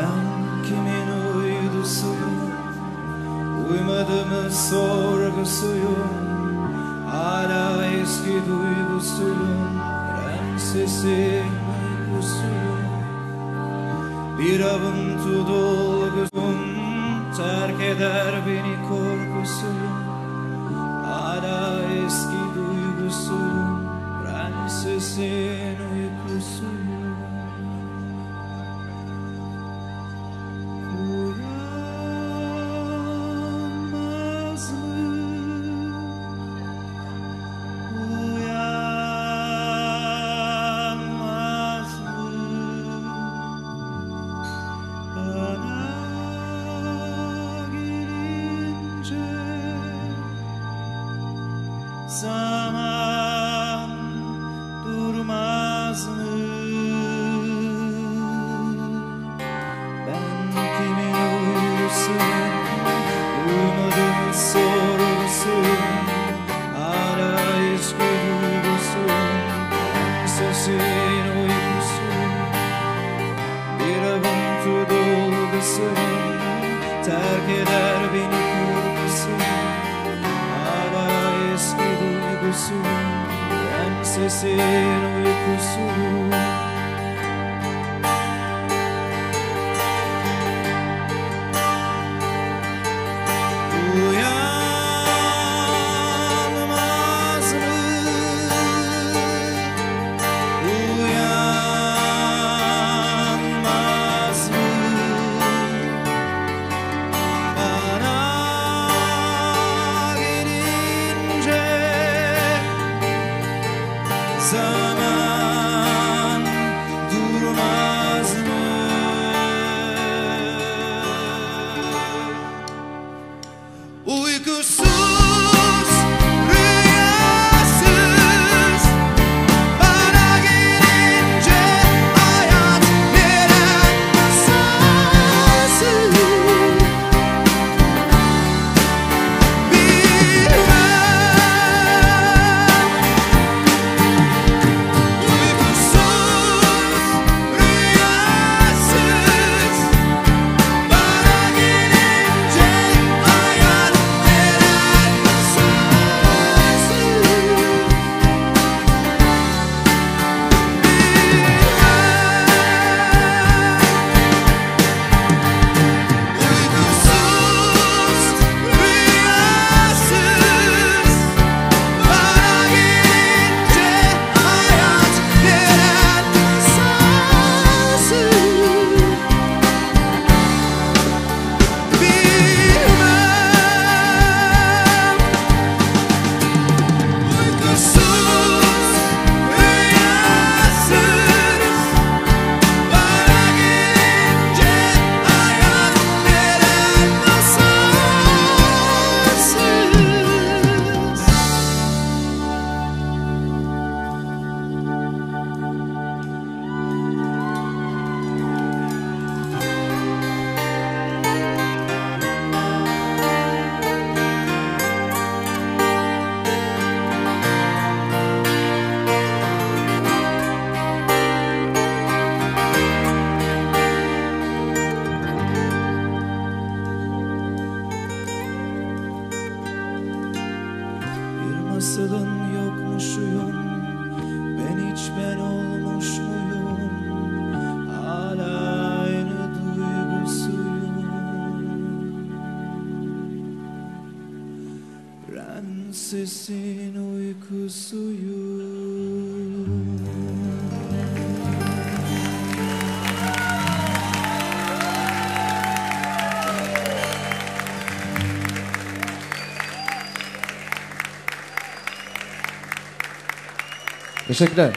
Ben kimin uydusuyum? Uymadığımı sorgusuyum? Hala eski duygusuyum. Prensesin uykusuyum Bir avuntu dolgusum Terk eder beni korkusuyum Zaman durmaz mı? Ben kimin uyusuyum Uyumadığımı sorgusuyum Hala eski duygusuyum Sesin uykusuyum Bir avuntu dolgusuyum Terk eder beni eski duygusuyum Ben sesin Bir masalın yokmuşuyum Ben hiç ben olmuş muyum? Hala aynı duygusuyum. Prensesin uykusuyum Teşekkürler.